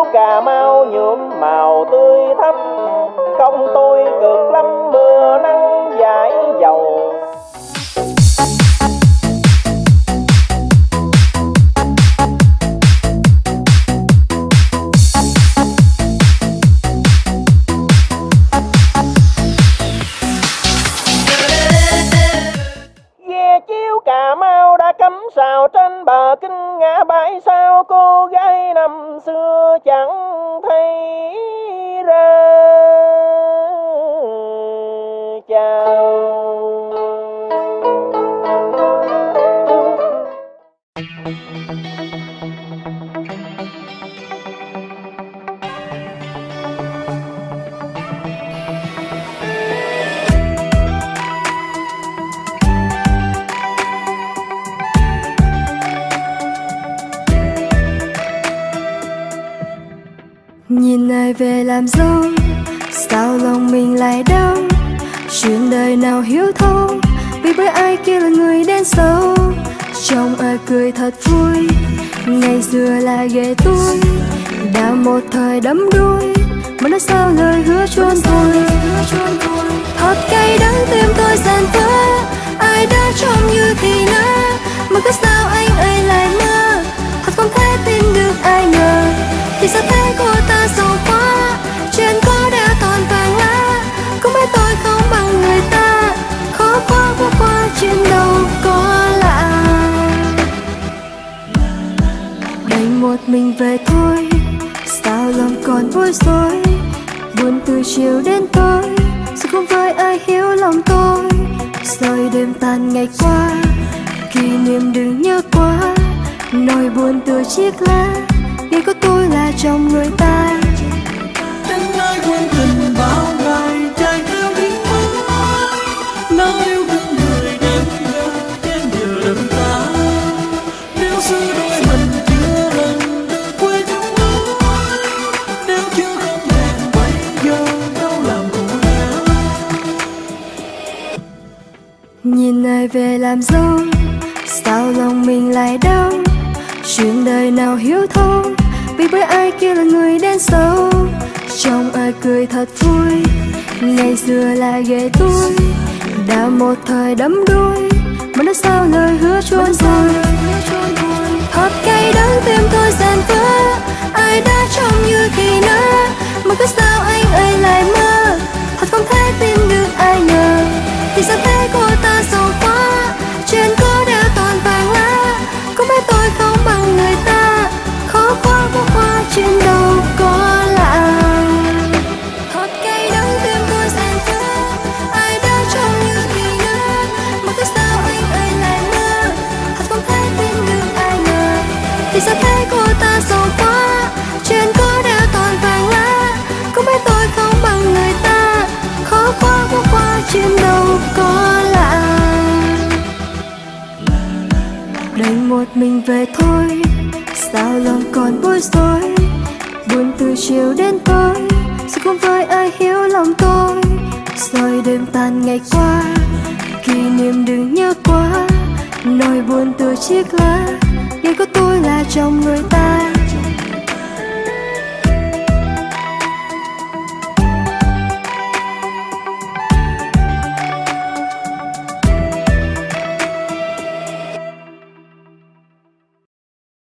chiếu cà mau nhuộm màu tươi thắm. Công tôi cực lắm, mưa nắng giải dầu. Chiếu Cà Mau đã cắm sào trên bờ kinh ngã bãi sao cô gái năm xưa. 讲 Nhìn ai về làm dâu, Sao lòng mình lại đau? Chuyện đời nào hiểu thấu, Vì bởi ai kia là người đen xấu Trong ai cười thật vui, Ngày xưa là ghê tôi Đã một thời đắm đuối, Mà nói sao lời hứa chôn tôi Thật cay đắng tim Về thôi. Sao lòng còn bối rối? Buồn từ chiều đến tối sẽ không với ai hiểu lòng tôi. Rồi đêm tàn ngày qua, Kỷ niệm đừng nhớ quá. Nỗi buồn từ chiếc lá Nghĩ có tôi là trong người ta. Đến nói buồn từng Nhìn ai về làm dâu, Sao lòng mình lại đau? Chuyện đời nào hiểu thấu, Vì với ai kia là người đen xấu Trong ai cười thật vui, Ngày xưa là ghê tôi Đã một thời đắm đuối, Mà nó sao lời hứa chôn rồi Thật cay đắng tim tôi gian ta giàu quá trên có đã toàn vàng lá. Cũng biết tôi không bằng người ta, Khó quá khó quá chuyện đâu có lạ đành một mình về thôi, sao lòng còn bối rối? Buồn từ chiều đến tối sẽ không với ai hiểu lòng tôi. Rồi đêm tàn ngày qua, kỷ niệm đừng nhớ quá. Nỗi buồn từ chiếc lá nghĩ có tôi là trong người ta.